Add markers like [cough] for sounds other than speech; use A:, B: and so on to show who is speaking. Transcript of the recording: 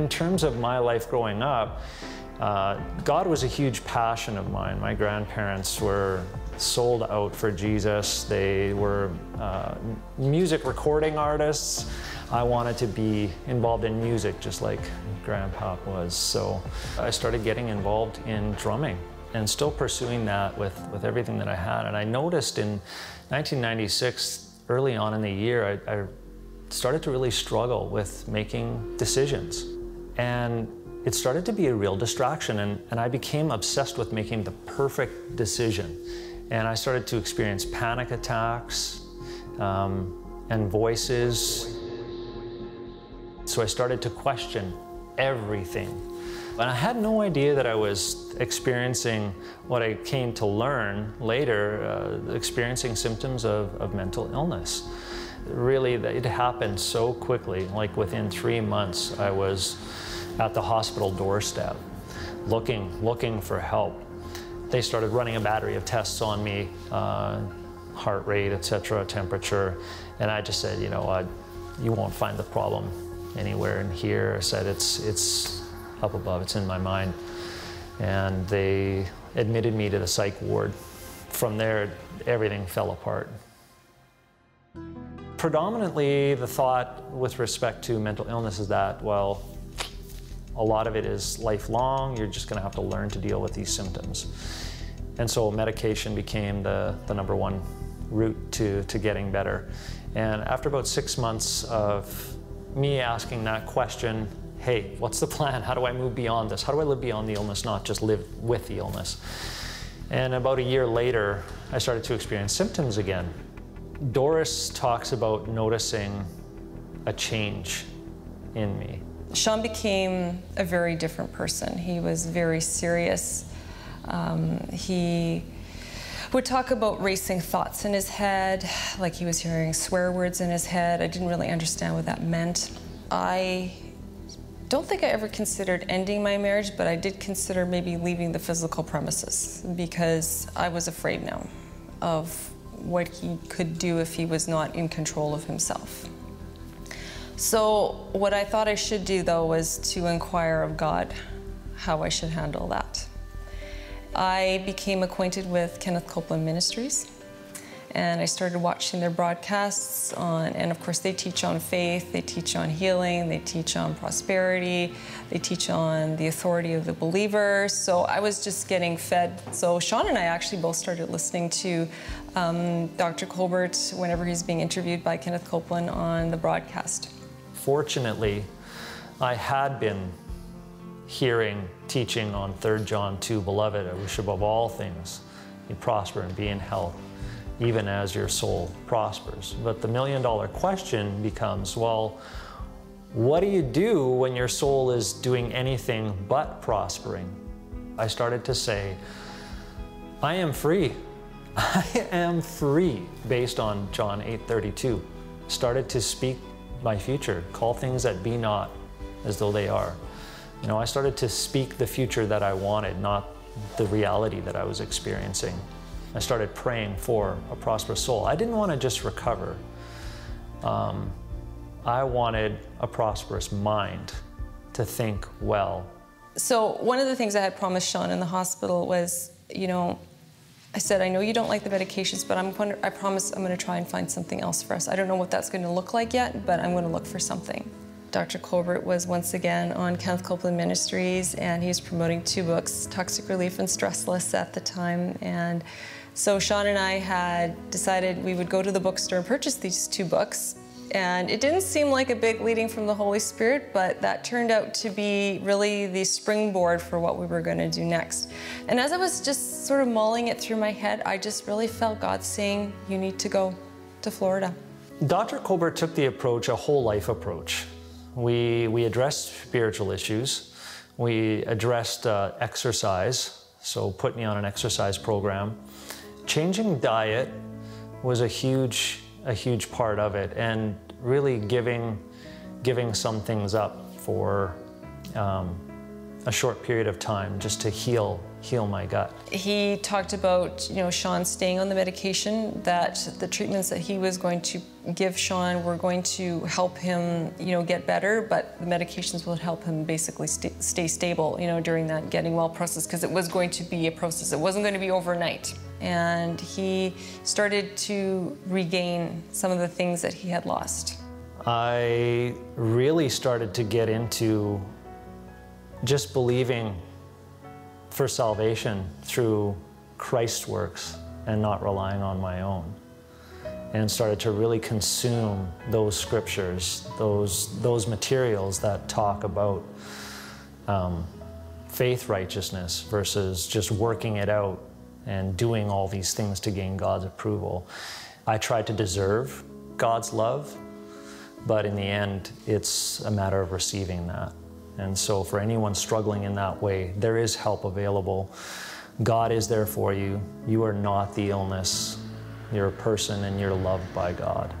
A: In terms of my life growing up, uh, God was a huge passion of mine. My grandparents were sold out for Jesus. They were uh, music recording artists. I wanted to be involved in music just like Grandpa was. So I started getting involved in drumming and still pursuing that with, with everything that I had. And I noticed in 1996, early on in the year, I, I started to really struggle with making decisions. And it started to be a real distraction, and, and I became obsessed with making the perfect decision. And I started to experience panic attacks um, and voices. So I started to question everything. And I had no idea that I was experiencing what I came to learn later, uh, experiencing symptoms of, of mental illness. Really, it happened so quickly, like within three months, I was at the hospital doorstep looking, looking for help. They started running a battery of tests on me, uh, heart rate, etc., temperature, and I just said, you know, I, you won't find the problem anywhere in here. I said, it's, it's up above, it's in my mind. And they admitted me to the psych ward. From there, everything fell apart. Predominantly, the thought with respect to mental illness is that, well, a lot of it is lifelong. You're just going to have to learn to deal with these symptoms. And so medication became the, the number one route to, to getting better. And after about six months of me asking that question, hey, what's the plan? [laughs] How do I move beyond this? How do I live beyond the illness, not just live with the illness? And about a year later, I started to experience symptoms again. Doris talks about noticing a change in me.
B: Sean became a very different person. He was very serious. Um, he would talk about racing thoughts in his head, like he was hearing swear words in his head. I didn't really understand what that meant. I don't think I ever considered ending my marriage, but I did consider maybe leaving the physical premises because I was afraid now of what he could do if he was not in control of himself. So what I thought I should do though was to inquire of God how I should handle that. I became acquainted with Kenneth Copeland Ministries and I started watching their broadcasts on, and of course they teach on faith, they teach on healing, they teach on prosperity, they teach on the authority of the believer. So I was just getting fed. So Sean and I actually both started listening to um, Dr. Colbert whenever he's being interviewed by Kenneth Copeland on the broadcast.
A: Fortunately, I had been hearing teaching on 3 John 2, Beloved, I wish above all things you prosper and be in health, even as your soul prospers. But the million dollar question becomes, well, what do you do when your soul is doing anything but prospering? I started to say, I am free. [laughs] I am free based on John 8:32. Started to speak my future. Call things that be not as though they are. You know, I started to speak the future that I wanted, not the reality that I was experiencing. I started praying for a prosperous soul. I didn't want to just recover. Um, I wanted a prosperous mind to think well.
B: So one of the things I had promised Sean in the hospital was, you know, I said, I know you don't like the medications, but I'm going to, I promise I'm going to try and find something else for us. I don't know what that's going to look like yet, but I'm going to look for something. Dr. Colbert was once again on Kenneth Copeland Ministries, and he was promoting two books, Toxic Relief and Stressless at the time. And so Sean and I had decided we would go to the bookstore and purchase these two books. And it didn't seem like a big leading from the Holy Spirit, but that turned out to be really the springboard for what we were going to do next. And as I was just sort of mulling it through my head, I just really felt God saying, You need to go to Florida.
A: Dr. Colbert took the approach, a whole life approach. We, we addressed spiritual issues, we addressed uh, exercise, so put me on an exercise program. Changing diet was a huge a huge part of it and really giving, giving some things up for um, a short period of time just to heal heal my gut.
B: He talked about, you know, Sean staying on the medication, that the treatments that he was going to give Sean were going to help him, you know, get better, but the medications would help him basically st stay stable, you know, during that getting well process, because it was going to be a process. It wasn't going to be overnight. And he started to regain some of the things that he had lost.
A: I really started to get into just believing for salvation through Christ's works and not relying on my own. And started to really consume those scriptures, those, those materials that talk about um, faith righteousness versus just working it out and doing all these things to gain God's approval. I tried to deserve God's love, but in the end, it's a matter of receiving that. And so, for anyone struggling in that way, there is help available. God is there for you. You are not the illness, you're a person and you're loved by God.